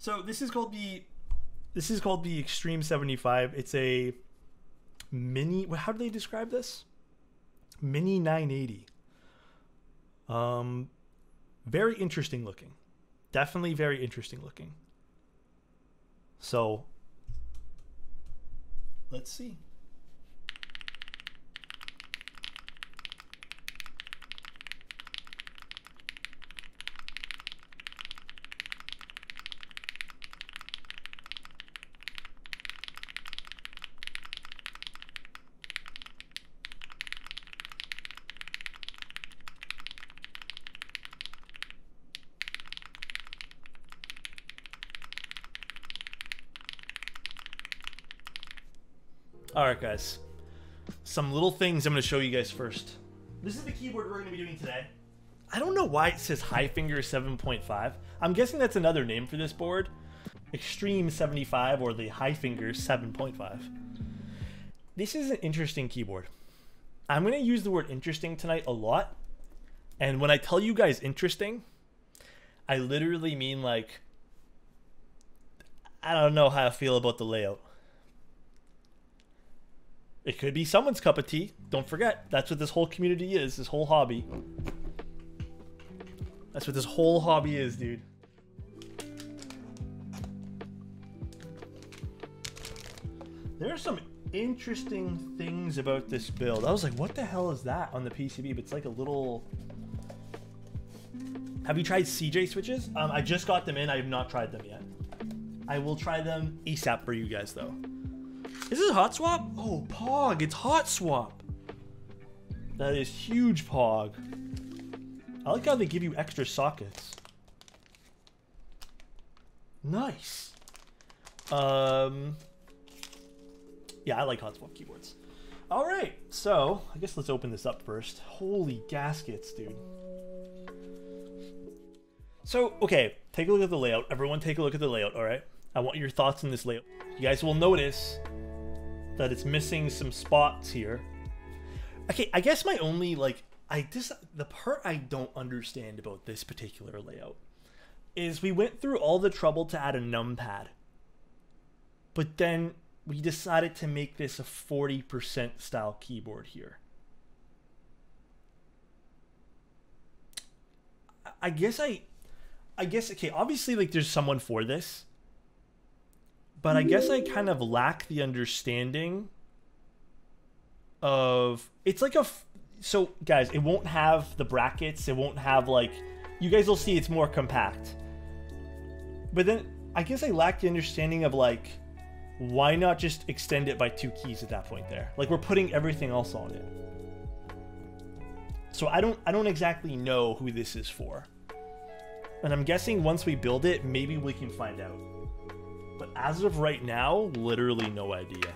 So this is called the this is called the Extreme 75. It's a mini how do they describe this? Mini 980. Um very interesting looking. Definitely very interesting looking. So let's see. All right, guys. Some little things I'm going to show you guys first. This is the keyboard we're going to be doing today. I don't know why it says Hi Finger 7.5. I'm guessing that's another name for this board. Extreme 75 or the Hi Finger 7.5. This is an interesting keyboard. I'm going to use the word interesting tonight a lot. And when I tell you guys interesting, I literally mean like I don't know how I feel about the layout. It could be someone's cup of tea. Don't forget, that's what this whole community is, this whole hobby. That's what this whole hobby is, dude. There are some interesting things about this build. I was like, what the hell is that on the PCB? But it's like a little... Have you tried CJ switches? Um, I just got them in. I have not tried them yet. I will try them ASAP for you guys, though. Is this hot swap? Oh, Pog, it's hot swap. That is huge, Pog. I like how they give you extra sockets. Nice. Um, yeah, I like hot swap keyboards. All right, so I guess let's open this up first. Holy gaskets, dude. So, okay, take a look at the layout. Everyone take a look at the layout, all right? I want your thoughts on this layout. You guys will notice that it's missing some spots here. Okay, I guess my only like I just the part I don't understand about this particular layout is we went through all the trouble to add a numpad. But then we decided to make this a 40% style keyboard here. I guess I I guess okay, obviously like there's someone for this but I guess I kind of lack the understanding of it's like a so guys, it won't have the brackets, it won't have like you guys will see it's more compact. But then I guess I lack the understanding of like why not just extend it by two keys at that point there? Like we're putting everything else on it. So I don't I don't exactly know who this is for. And I'm guessing once we build it, maybe we can find out. But as of right now, literally no idea.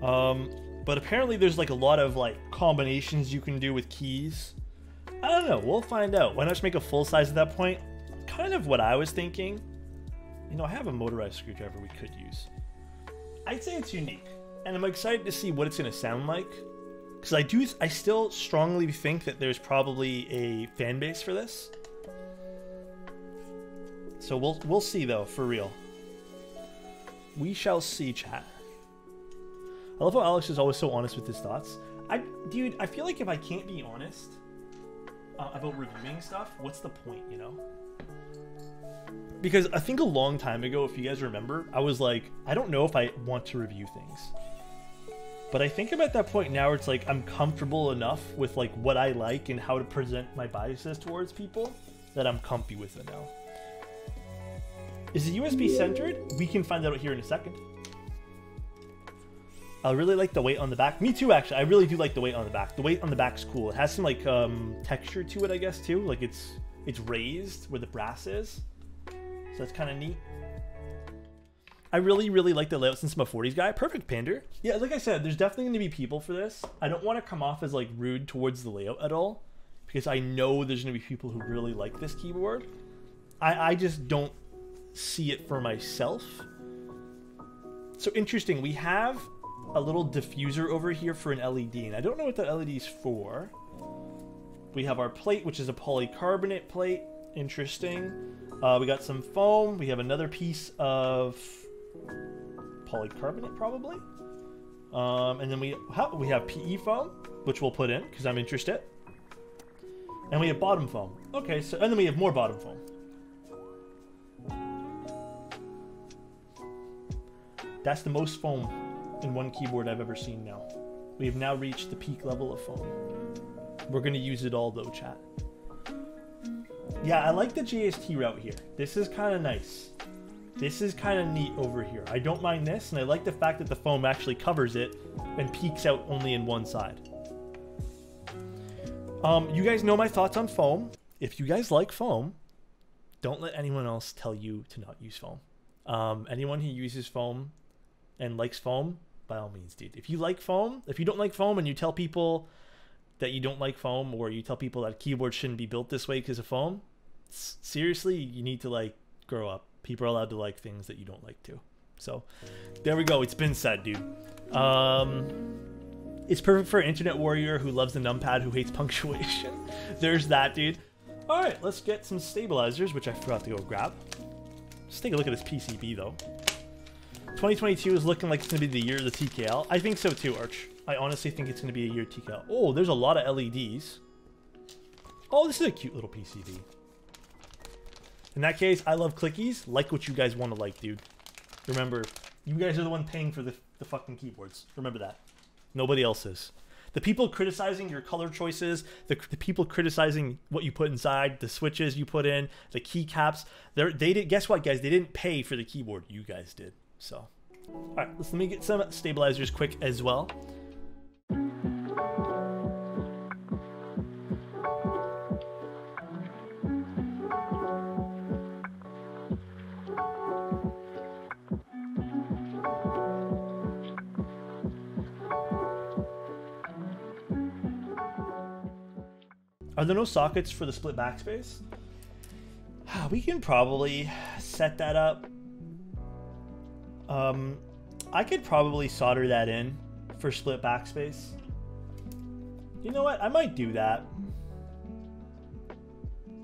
Um, but apparently there's like a lot of like combinations you can do with keys. I don't know. We'll find out. Why not just make a full size at that point? Kind of what I was thinking. You know, I have a motorized screwdriver we could use. I'd say it's unique, and I'm excited to see what it's to sound like. Because I do, I still strongly think that there's probably a fan base for this. So we'll we'll see though, for real. We shall see, chat. I love how Alex is always so honest with his thoughts. I, dude, I feel like if I can't be honest uh, about reviewing stuff, what's the point, you know? Because I think a long time ago, if you guys remember, I was like, I don't know if I want to review things. But I think I'm at that point now where it's like I'm comfortable enough with like what I like and how to present my biases towards people that I'm comfy with it now. Is the USB centered? We can find out here in a second. I really like the weight on the back. Me too, actually. I really do like the weight on the back. The weight on the back's cool. It has some like um, texture to it, I guess, too. Like it's it's raised where the brass is. So that's kind of neat. I really, really like the layout since I'm a 40s guy. Perfect pander. Yeah, like I said, there's definitely going to be people for this. I don't want to come off as like rude towards the layout at all because I know there's going to be people who really like this keyboard. I, I just don't see it for myself. So interesting, we have a little diffuser over here for an LED, and I don't know what that LED is for. We have our plate, which is a polycarbonate plate. Interesting. Uh, we got some foam. We have another piece of polycarbonate, probably. Um, and then we ha we have PE foam, which we'll put in because I'm interested. And we have bottom foam. Okay, so and then we have more bottom foam. That's the most foam in one keyboard I've ever seen now. We have now reached the peak level of foam. We're gonna use it all though, chat. Yeah, I like the JST route here. This is kind of nice. This is kind of neat over here. I don't mind this, and I like the fact that the foam actually covers it and peeks out only in one side. Um, you guys know my thoughts on foam. If you guys like foam, don't let anyone else tell you to not use foam. Um, anyone who uses foam and likes foam, by all means, dude. If you like foam, if you don't like foam and you tell people that you don't like foam or you tell people that keyboards shouldn't be built this way because of foam, seriously, you need to like grow up. People are allowed to like things that you don't like too. So there we go. It's been said, dude. Um, it's perfect for an internet warrior who loves the numpad who hates punctuation. There's that, dude. All right, let's get some stabilizers, which I forgot to go grab. Let's take a look at this PCB though. 2022 is looking like it's going to be the year of the TKL. I think so too, Arch. I honestly think it's going to be a year TKL. Oh, there's a lot of LEDs. Oh, this is a cute little PCB. In that case, I love clickies. Like what you guys want to like, dude. Remember, you guys are the one paying for the, the fucking keyboards. Remember that. Nobody else is. The people criticizing your color choices, the, the people criticizing what you put inside, the switches you put in, the keycaps, they they did. Guess what, guys? They didn't pay for the keyboard. You guys did. So, all right, let's let me get some stabilizers quick as well. Are there no sockets for the split backspace? We can probably set that up. Um, I could probably solder that in for split backspace. You know what? I might do that.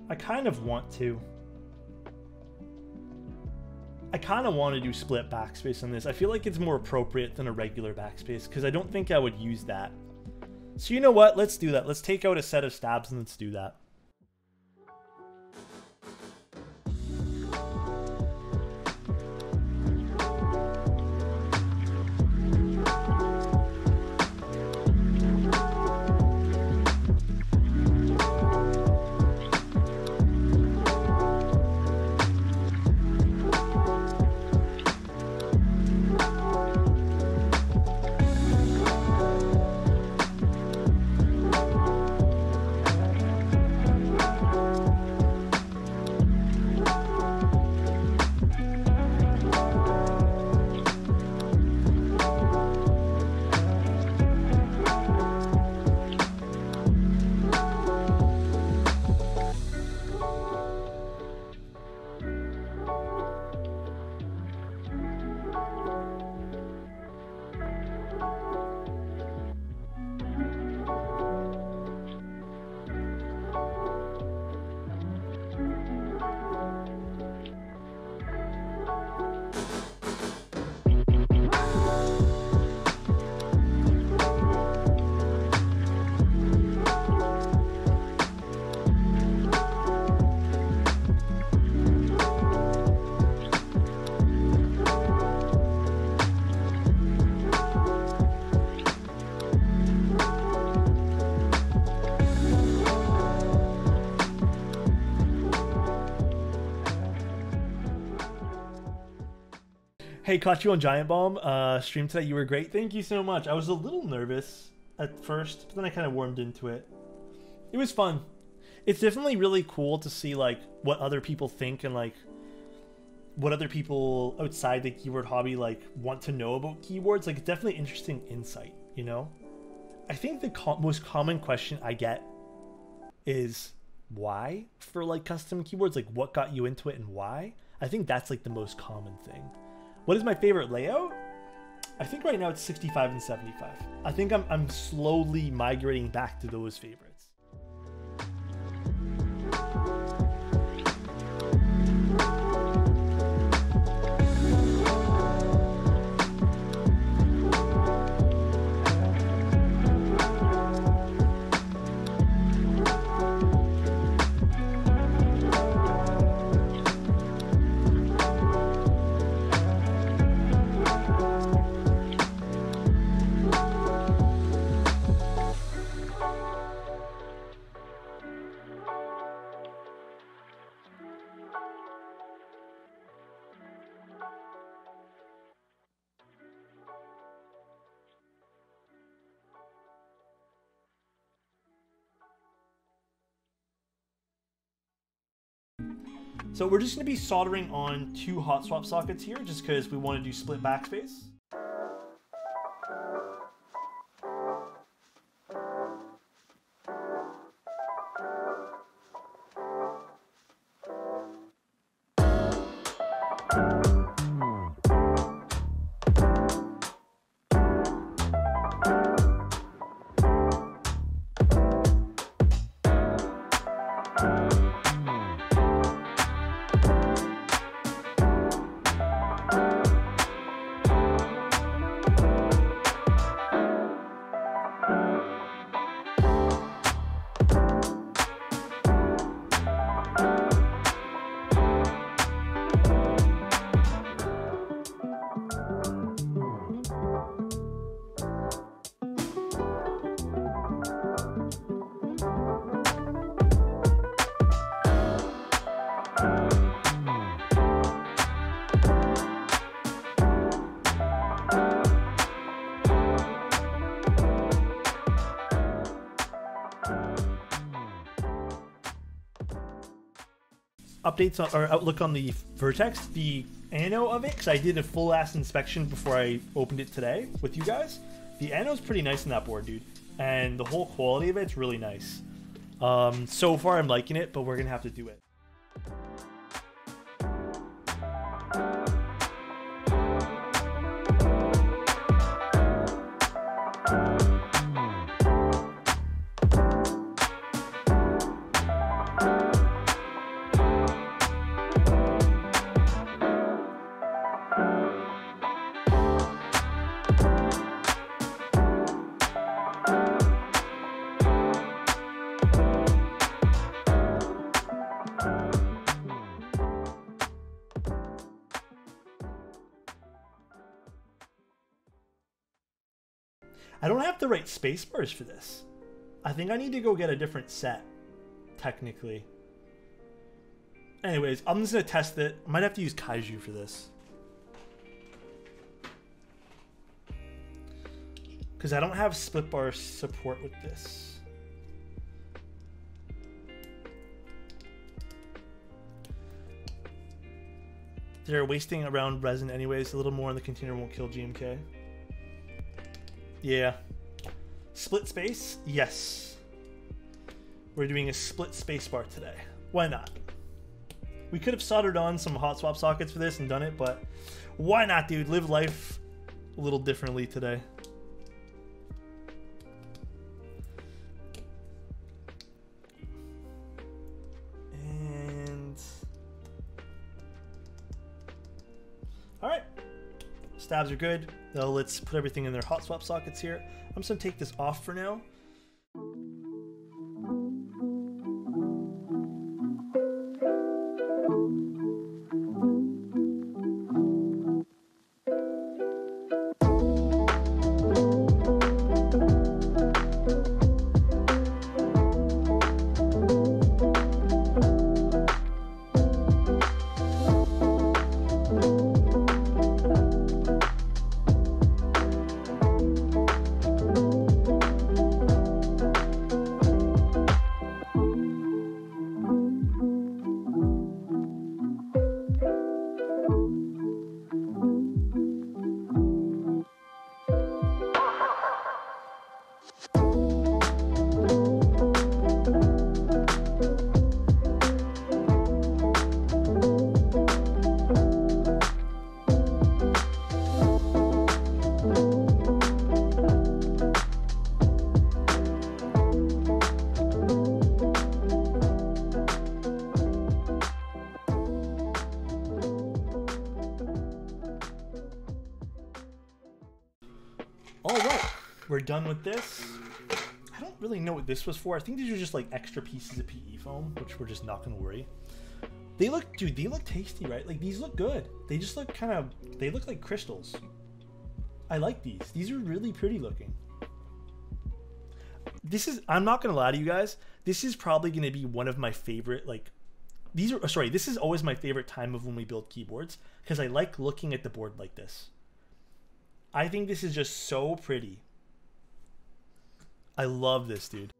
I kind of want to. I kind of want to do split backspace on this. I feel like it's more appropriate than a regular backspace because I don't think I would use that. So you know what? Let's do that. Let's take out a set of stabs and let's do that. Hey, caught you on Giant Bomb. Uh, stream today. You were great. Thank you so much. I was a little nervous at first, but then I kind of warmed into it. It was fun. It's definitely really cool to see like what other people think and like what other people outside the keyboard hobby like want to know about keyboards. Like, it's definitely interesting insight. You know, I think the co most common question I get is why for like custom keyboards. Like, what got you into it and why? I think that's like the most common thing. What is my favorite layout? I think right now it's 65 and 75. I think I'm, I'm slowly migrating back to those favorites. So we're just going to be soldering on two hot swap sockets here just because we want to do split backspace. Updates on, or outlook on the Vertex, the ano of it, because I did a full ass inspection before I opened it today with you guys. The ano is pretty nice in that board, dude, and the whole quality of it's really nice. Um, so far, I'm liking it, but we're gonna have to do it. The right spacebars for this. I think I need to go get a different set, technically. Anyways, I'm just gonna test it. I might have to use Kaiju for this. Because I don't have split bar support with this. They're wasting around resin anyways. A little more in the container won't kill GMK. Yeah. Split space? Yes. We're doing a split space bar today. Why not? We could have soldered on some hot swap sockets for this and done it, but why not, dude? Live life a little differently today. And... Alright. Stabs are good. Now let's put everything in their hot swap sockets here. I'm just gonna take this off for now. All done with this. I don't really know what this was for. I think these are just like extra pieces of PE foam, which we're just not gonna worry. They look, dude, they look tasty, right? Like these look good. They just look kind of, they look like crystals. I like these. These are really pretty looking. This is, I'm not gonna lie to you guys. This is probably gonna be one of my favorite, like, these are, oh, sorry, this is always my favorite time of when we build keyboards because I like looking at the board like this. I think this is just so pretty. I love this, dude.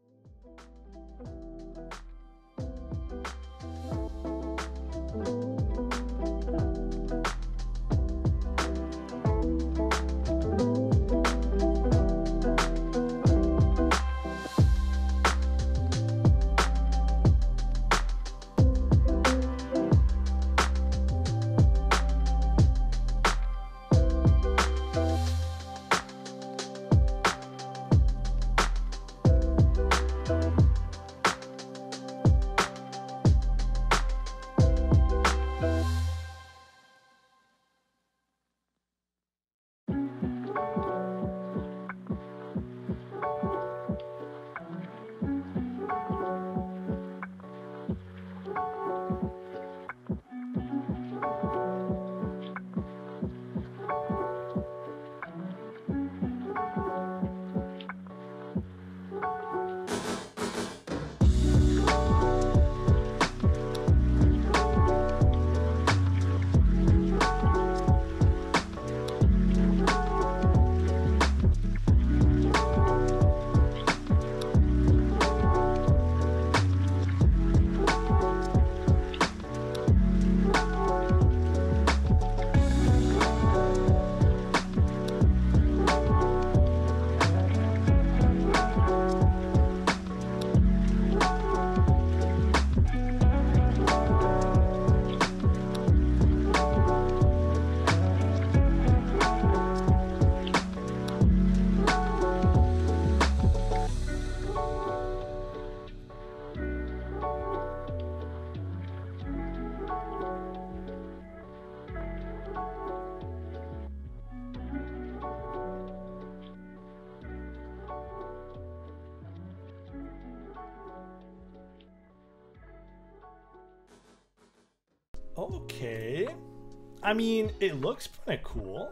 I mean, it looks kind of cool.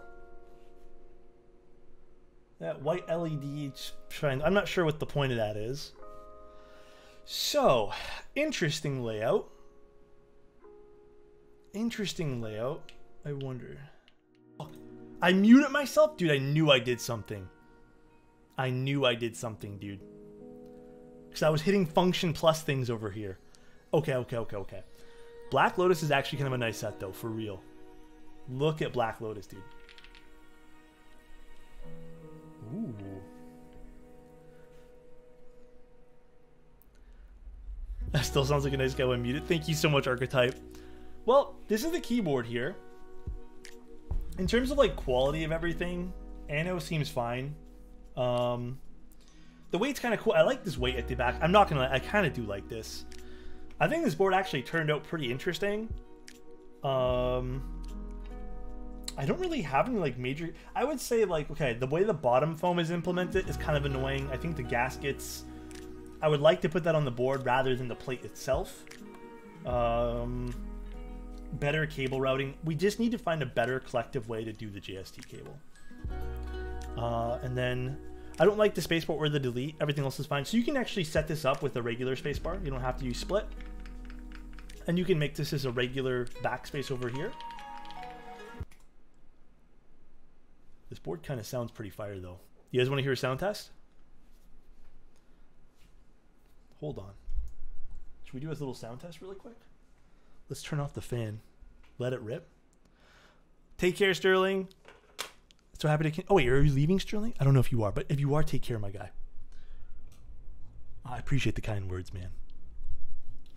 That white LED shine. I'm not sure what the point of that is. So, interesting layout. Interesting layout. I wonder. I muted myself? Dude, I knew I did something. I knew I did something, dude. Because I was hitting function plus things over here. Okay, okay, okay, okay. Black Lotus is actually kind of a nice set, though, for real. Look at Black Lotus, dude. Ooh. That still sounds like a nice guy when muted. Thank you so much, Archetype. Well, this is the keyboard here. In terms of like quality of everything, ano seems fine. Um, the weight's kind of cool. I like this weight at the back. I'm not gonna. I kind of do like this. I think this board actually turned out pretty interesting. Um, I don't really have any like major. I would say like okay, the way the bottom foam is implemented is kind of annoying. I think the gaskets. I would like to put that on the board rather than the plate itself. Um, better cable routing. We just need to find a better collective way to do the JST cable. Uh, and then I don't like the spacebar or the delete. Everything else is fine. So you can actually set this up with a regular spacebar. You don't have to use split. And you can make this as a regular backspace over here. This board kind of sounds pretty fire though. You guys want to hear a sound test? Hold on. Should we do a little sound test really quick? Let's turn off the fan. Let it rip. Take care, Sterling. So happy to. Oh wait, are you leaving, Sterling? I don't know if you are, but if you are, take care, my guy. I appreciate the kind words, man.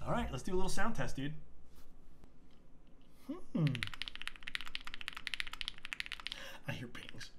All right, let's do a little sound test, dude. Hmm. I hear pings.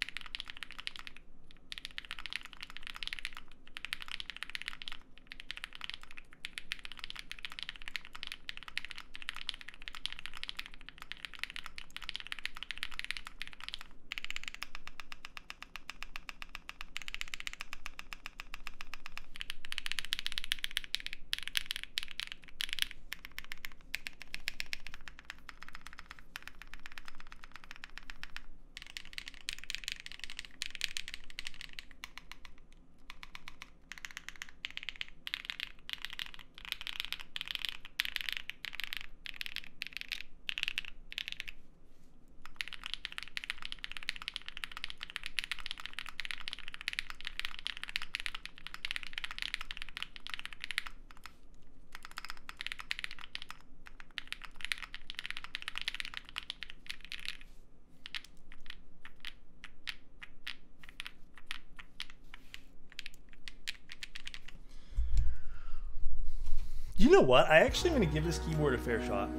You know what? I actually am gonna give this keyboard a fair shot.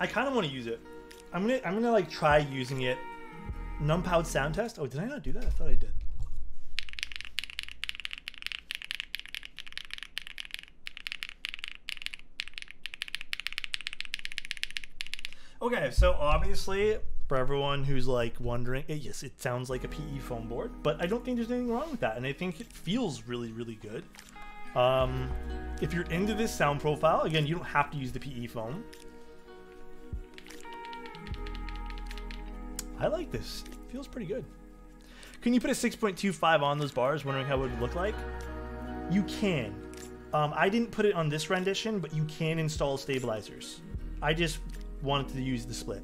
I kind of want to use it. I'm gonna I'm gonna like try using it. Numpad sound test. Oh, did I not do that? I thought I did. Okay, so obviously, for everyone who's like wondering, eh, yes, it sounds like a PE foam board, but I don't think there's anything wrong with that, and I think it feels really, really good. Um, if you're into this sound profile, again, you don't have to use the PE foam. I like this. Feels pretty good. Can you put a 6.25 on those bars? Wondering how it would look like? You can. Um, I didn't put it on this rendition, but you can install stabilizers. I just wanted to use the split.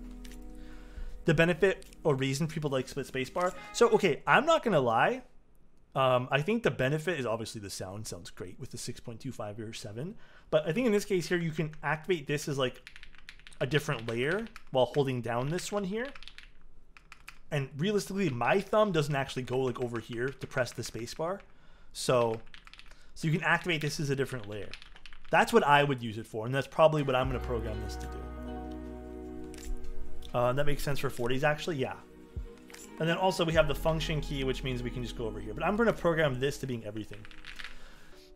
The benefit or reason people like split spacebar. So, okay, I'm not going to lie. Um, I think the benefit is obviously the sound sounds great with the 6.25 or 7. But I think in this case here, you can activate this as like a different layer while holding down this one here. And realistically, my thumb doesn't actually go like over here to press the spacebar. So, so you can activate this as a different layer. That's what I would use it for, and that's probably what I'm going to program this to do. Uh, that makes sense for 40s, actually. Yeah, and then also we have the function key, which means we can just go over here. But I'm going to program this to being everything.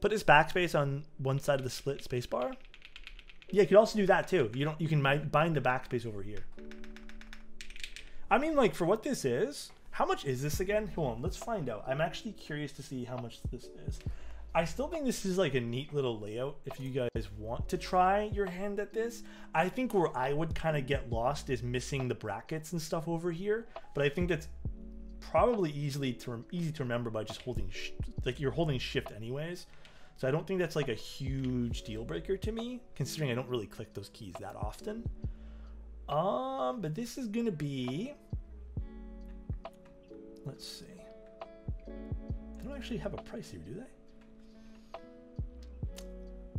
Put this backspace on one side of the split spacebar. Yeah, you could also do that too. You don't. You can bind the backspace over here. I mean, like for what this is, how much is this again? Hold on, let's find out. I'm actually curious to see how much this is. I still think this is like a neat little layout if you guys want to try your hand at this. I think where I would kind of get lost is missing the brackets and stuff over here, but I think that's probably easily to easy to remember by just holding like you're holding shift anyways. So I don't think that's like a huge deal breaker to me, considering I don't really click those keys that often. Um, but this is gonna be. Let's see. They don't actually have a price here, do they?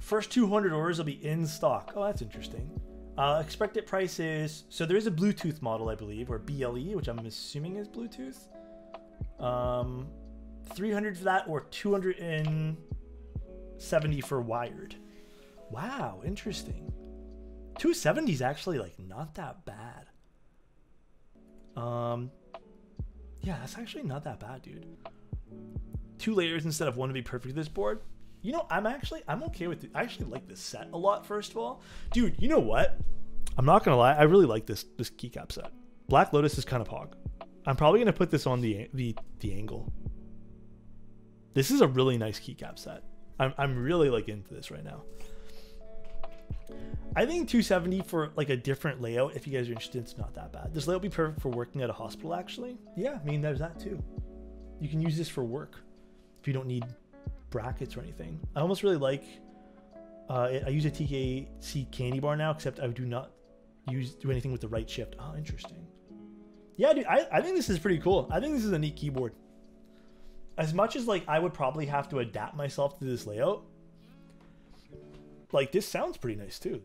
First 200 orders will be in stock. Oh, that's interesting. Uh, expected price is so there is a Bluetooth model, I believe, or BLE, which I'm assuming is Bluetooth. Um, 300 for that, or 270 for wired. Wow, interesting. 270 is actually like not that bad. Um, yeah, that's actually not that bad, dude. Two layers instead of one to be perfect for this board. You know, I'm actually I'm okay with it. I actually like this set a lot. First of all, dude, you know what? I'm not gonna lie. I really like this this keycap set. Black Lotus is kind of hog. I'm probably gonna put this on the the the angle. This is a really nice keycap set. I'm I'm really like into this right now. I think 270 for like a different layout, if you guys are interested, it's not that bad. This layout be perfect for working at a hospital, actually. Yeah, I mean, there's that too. You can use this for work if you don't need brackets or anything. I almost really like. Uh, I use a TKC candy bar now, except I do not use do anything with the right shift. Oh, interesting. Yeah, dude, I, I think this is pretty cool. I think this is a neat keyboard. As much as like I would probably have to adapt myself to this layout, like this sounds pretty nice too.